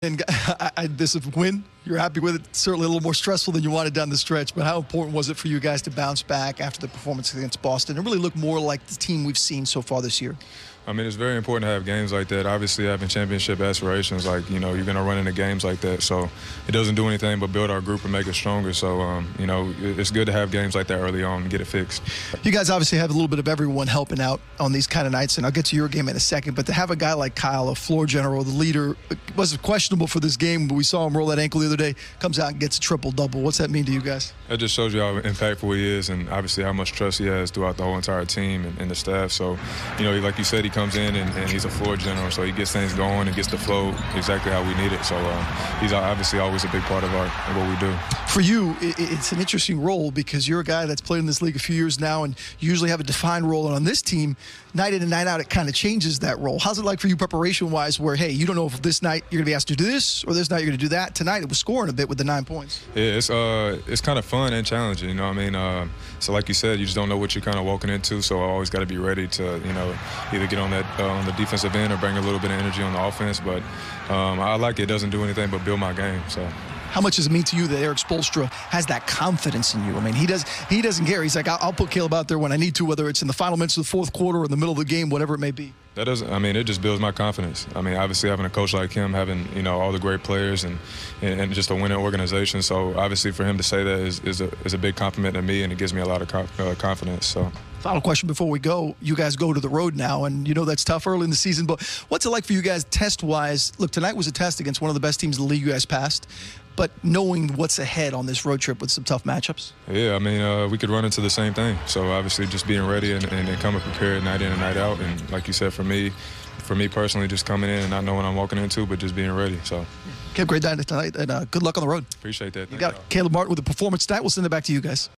And I, I, this win, you're happy with it. Certainly a little more stressful than you wanted down the stretch, but how important was it for you guys to bounce back after the performance against Boston and really look more like the team we've seen so far this year? I mean, it's very important to have games like that. Obviously, having championship aspirations, like, you know, you're going to run into games like that. So it doesn't do anything but build our group and make us stronger. So, um, you know, it's good to have games like that early on and get it fixed. You guys obviously have a little bit of everyone helping out on these kind of nights, and I'll get to your game in a second. But to have a guy like Kyle, a floor general, the leader, was questionable for this game, but we saw him roll that ankle the other day, comes out and gets a triple double. What's that mean to you guys? That just shows you how impactful he is and obviously how much trust he has throughout the whole entire team and, and the staff. So, you know, like you said, he comes in and, and he's a floor general, so he gets things going and gets the flow exactly how we need it. So uh, he's obviously always a big part of, our, of what we do. For you, it's an interesting role because you're a guy that's played in this league a few years now and you usually have a defined role. And on this team, night in and night out, it kind of changes that role. How's it like for you preparation-wise where, hey, you don't know if this night you're going to be asked to do this or this night you're going to do that. Tonight it was scoring a bit with the nine points. Yeah, it's, uh, it's kind of fun and challenging, you know what I mean? Uh, so like you said, you just don't know what you're kind of walking into, so I always got to be ready to, you know, either get on that uh, on the defensive end or bring a little bit of energy on the offense. But um, I like it. It doesn't do anything but build my game. So. How much does it mean to you that Erik Spoelstra has that confidence in you? I mean, he does. He doesn't care. He's like, I'll, I'll put Caleb out there when I need to, whether it's in the final minutes of the fourth quarter or in the middle of the game, whatever it may be. That doesn't. I mean, it just builds my confidence. I mean, obviously having a coach like him, having you know all the great players and and, just a winning organization. So obviously for him to say that is, is a is a big compliment to me, and it gives me a lot of uh, confidence. So. Final question before we go. You guys go to the road now, and you know that's tough early in the season, but what's it like for you guys test wise? Look, tonight was a test against one of the best teams in the league you guys passed, but knowing what's ahead on this road trip with some tough matchups? Yeah, I mean, uh, we could run into the same thing. So obviously just being ready and, and, and coming prepared night in and night out. And like you said, for me, for me personally, just coming in and not knowing what I'm walking into, but just being ready. So. Okay, great night tonight, and uh, good luck on the road. Appreciate that. You got Caleb Martin with the performance stat. We'll send it back to you guys.